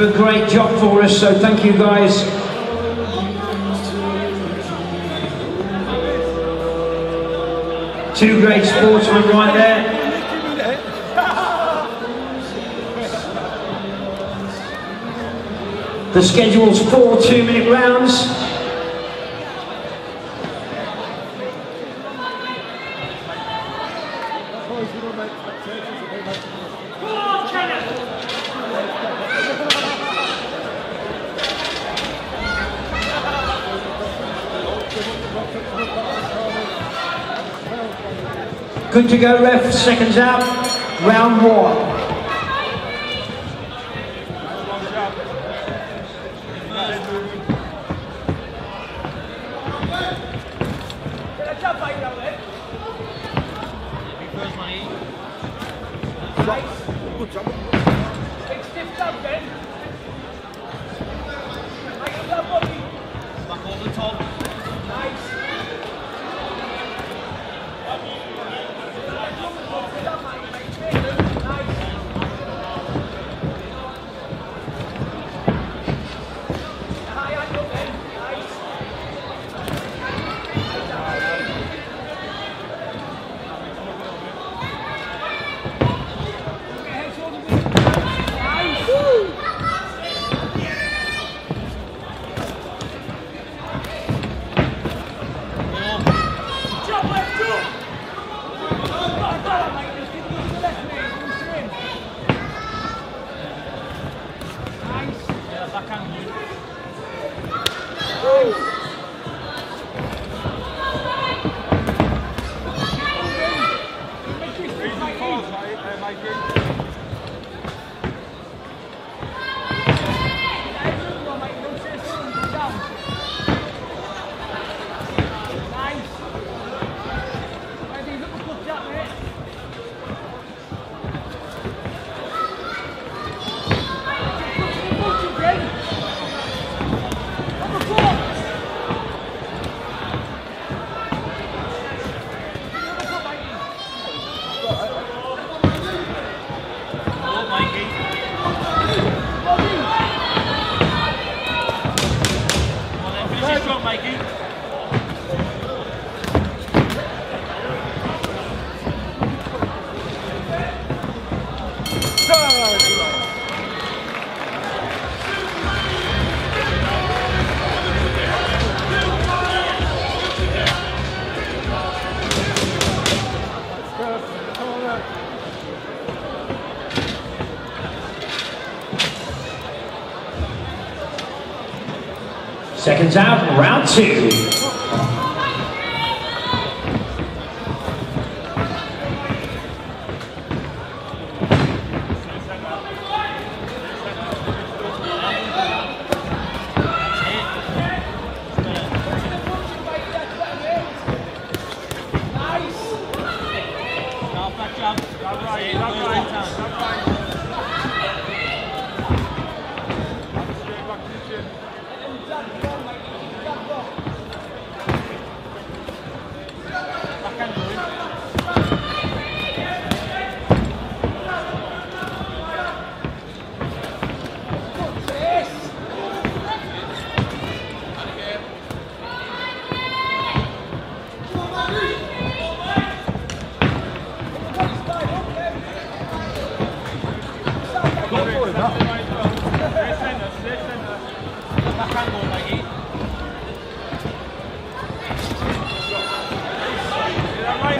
do a great job for us. So thank you guys. Two great sportsmen right there. The schedule's four two-minute rounds. Good to go, ref. Seconds out. Round one. Seconds out, round two.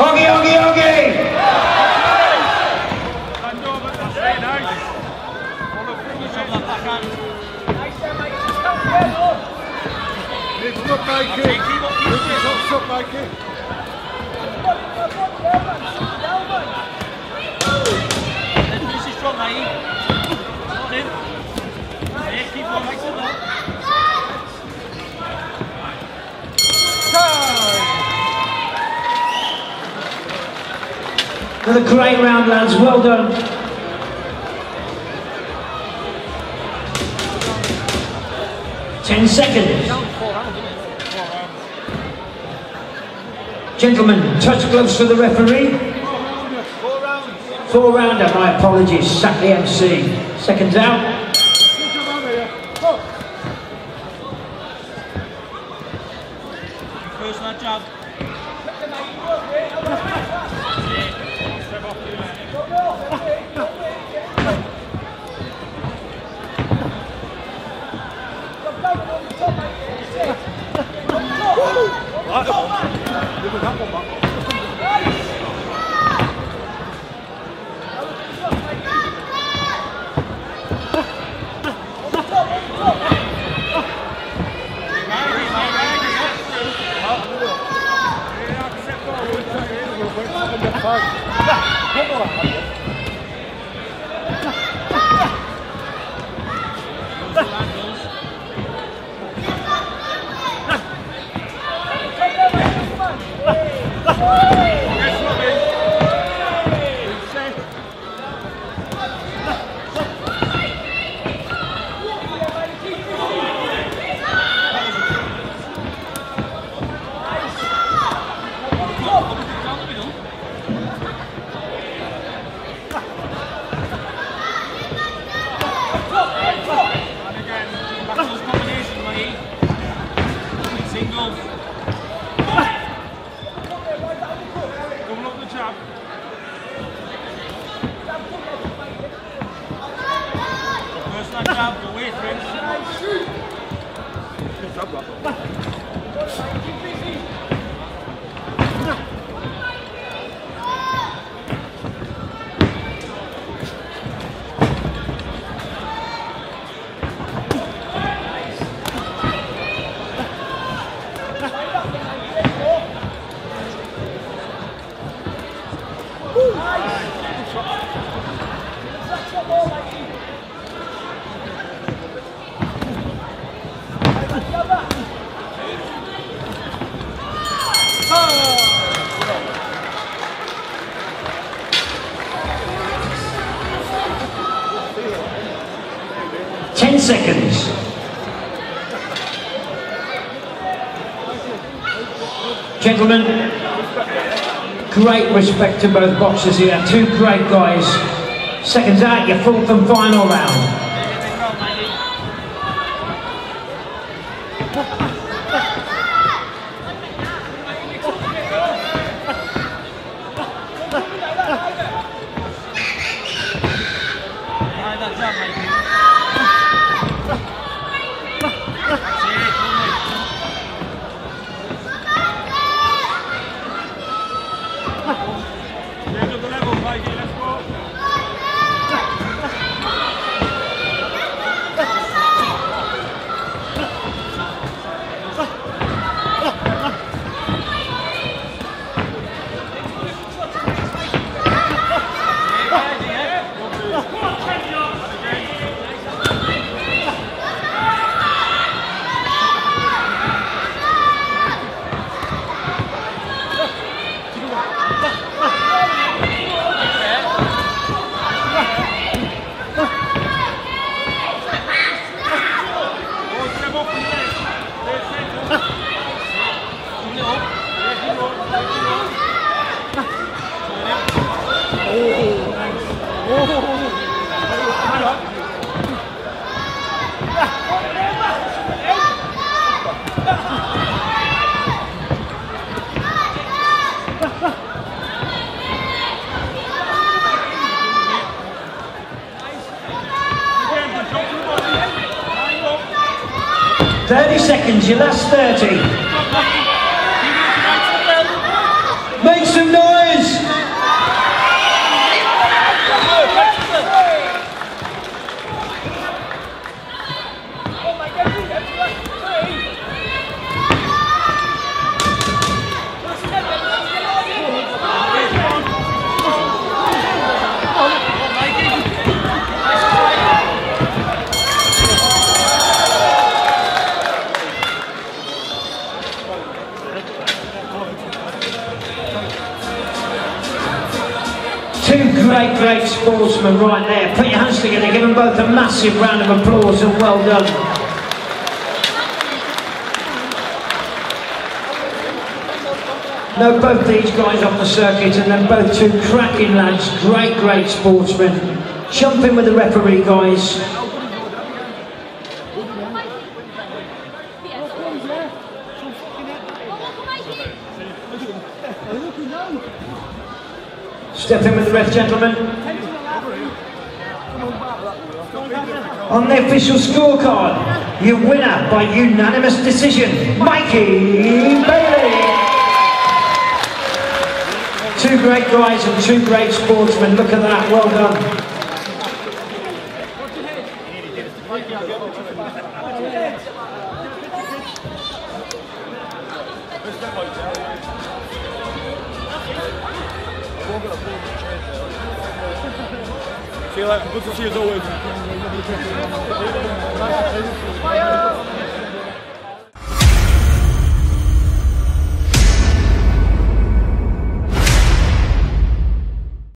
Oggy, oggy, oggy. It's not Mikey. It's not Mikey. Finish strong, mate. Another great round, lads. Well done. Ten seconds. Gentlemen, touch gloves for the referee. Four rounder, my apologies. Sack the MC. Seconds out. First that job. Give us that one back. And Nice! Touch the ball, Mikey! 10 seconds. Gentlemen, great respect to both boxers here. Two great guys. Seconds out, your fourth and final round. 30 seconds, your last 30. Sportsmen right there. Put your hands together, give them both a massive round of applause and well done. No, both these guys off the circuit and then both two cracking lads, great, great sportsmen. Jump in with the referee, guys. Step in with the ref, gentlemen. On the official scorecard, your winner by unanimous decision, Mikey Bailey. Two great guys and two great sportsmen. Look at that, well done. See you Veel goed als je zo is.